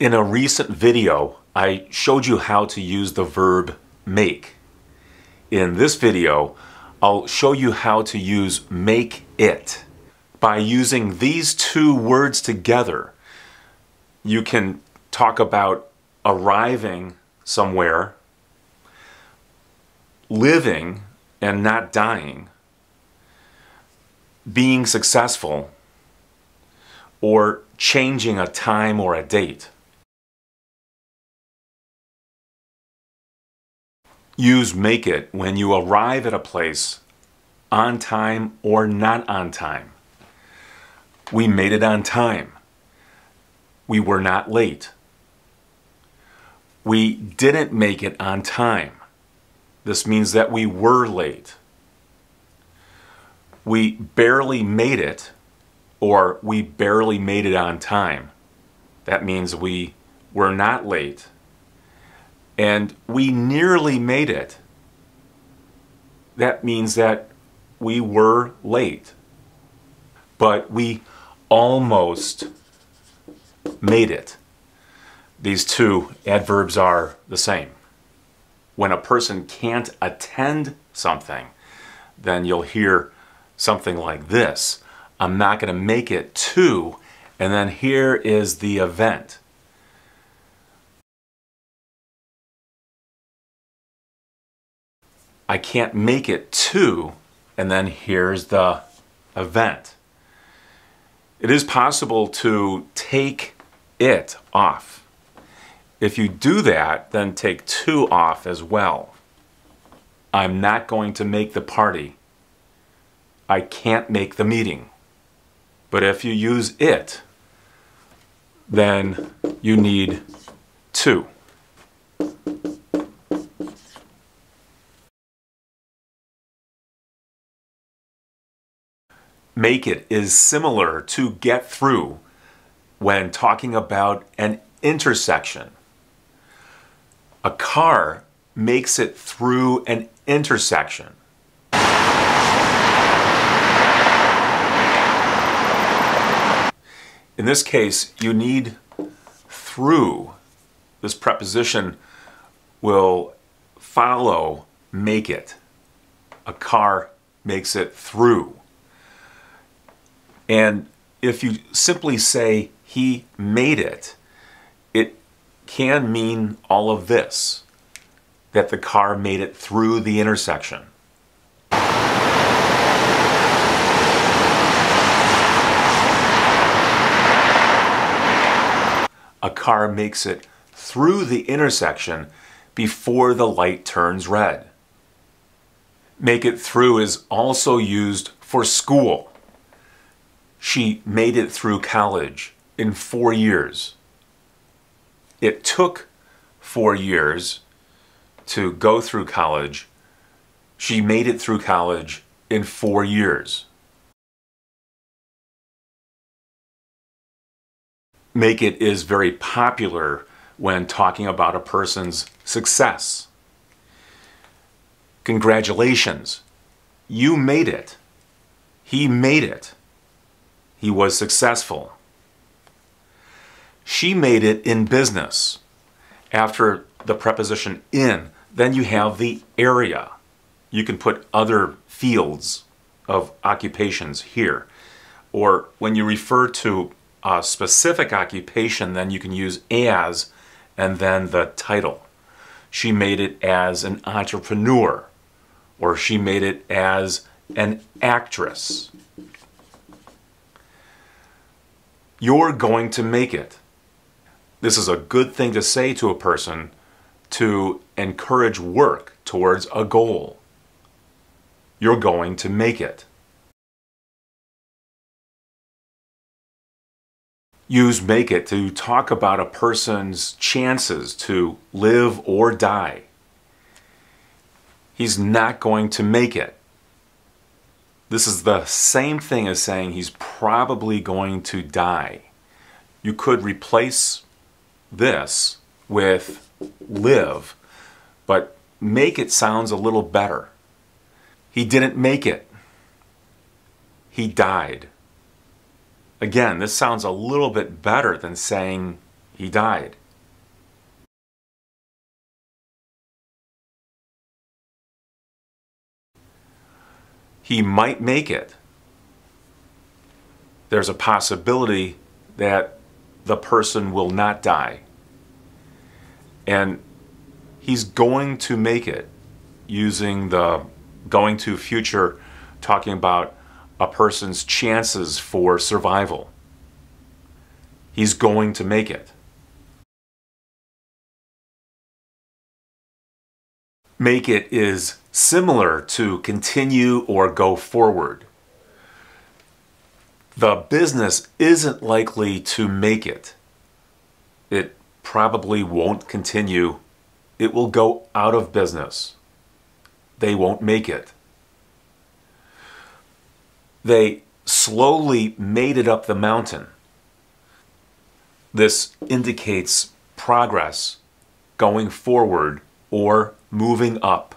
In a recent video, I showed you how to use the verb make. In this video, I'll show you how to use make it. By using these two words together, you can talk about arriving somewhere, living and not dying, being successful, or changing a time or a date. Use make it when you arrive at a place on time or not on time. We made it on time. We were not late. We didn't make it on time. This means that we were late. We barely made it, or we barely made it on time. That means we were not late. And we nearly made it. That means that we were late. But we almost made it. These two adverbs are the same. When a person can't attend something, then you'll hear something like this I'm not going to make it to, and then here is the event. I can't make it to, and then here's the event. It is possible to take it off. If you do that, then take to off as well. I'm not going to make the party. I can't make the meeting. But if you use it, then you need to. Make it is similar to get through when talking about an intersection. A car makes it through an intersection. In this case, you need through. This preposition will follow make it. A car makes it through. And if you simply say he made it, it can mean all of this that the car made it through the intersection. a car makes it through the intersection before the light turns red. Make it through is also used for school. She made it through college in four years. It took four years to go through college. She made it through college in four years. make it is very popular when talking about a person's success. Congratulations, you made it. He made it. He was successful. She made it in business. After the preposition in, then you have the area. You can put other fields of occupations here. Or when you refer to a specific occupation, then you can use as and then the title. She made it as an entrepreneur, or she made it as an actress. You're going to make it. This is a good thing to say to a person to encourage work towards a goal. You're going to make it. use make it to talk about a person's chances to live or die. He's not going to make it. This is the same thing as saying he's probably going to die. You could replace this with live, but make it sounds a little better. He didn't make it. He died. Again, this sounds a little bit better than saying he died. He might make it. There's a possibility that the person will not die. And he's going to make it using the going to future, talking about a person's chances for survival. He's going to make it. Make it is similar to continue or go forward. The business isn't likely to make it. It probably won't continue. It will go out of business. They won't make it. They slowly made it up the mountain. This indicates progress going forward or moving up.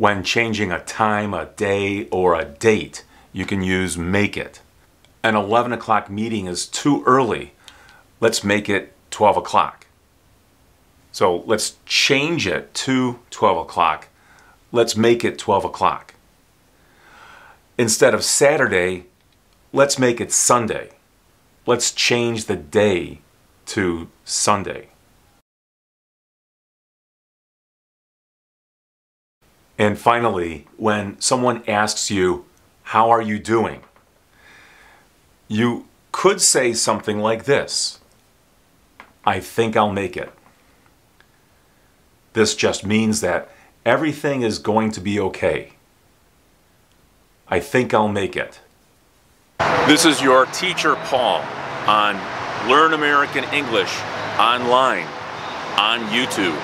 When changing a time, a day, or a date, you can use make it. An 11 o'clock meeting is too early. Let's make it 12 o'clock. So let's change it to 12 o'clock. Let's make it 12 o'clock. Instead of Saturday, let's make it Sunday. Let's change the day to Sunday. And finally, when someone asks you, How are you doing? you could say something like this I think I'll make it. This just means that everything is going to be okay. I think I'll make it. This is your teacher, Paul, on Learn American English online on YouTube.